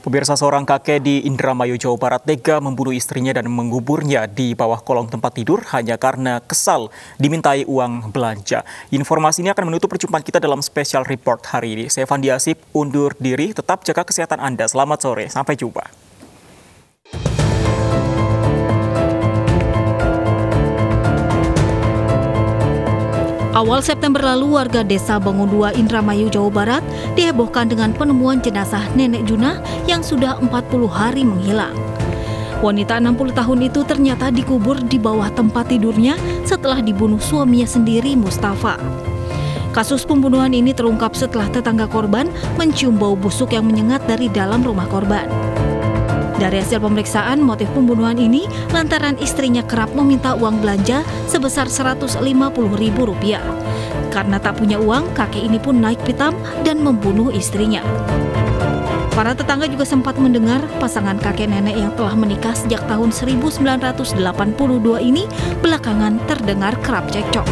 Pemirsa seorang kakek di Indramayu, Jawa Barat tega membunuh istrinya dan menguburnya di bawah kolong tempat tidur hanya karena kesal dimintai uang belanja. Informasi ini akan menutup perjumpaan kita dalam special report hari ini. Saya Fandi Asip, undur diri, tetap jaga kesehatan Anda. Selamat sore, sampai jumpa. Awal September lalu, warga desa Bangun 2 Indramayu, Jawa Barat dihebohkan dengan penemuan jenazah nenek Junah yang sudah 40 hari menghilang. Wanita 60 tahun itu ternyata dikubur di bawah tempat tidurnya setelah dibunuh suaminya sendiri, Mustafa. Kasus pembunuhan ini terungkap setelah tetangga korban mencium bau busuk yang menyengat dari dalam rumah korban. Dari hasil pemeriksaan, motif pembunuhan ini lantaran istrinya kerap meminta uang belanja sebesar Rp150.000. Karena tak punya uang, kakek ini pun naik pitam dan membunuh istrinya. Para tetangga juga sempat mendengar pasangan kakek nenek yang telah menikah sejak tahun 1982 ini belakangan terdengar kerap cekcok.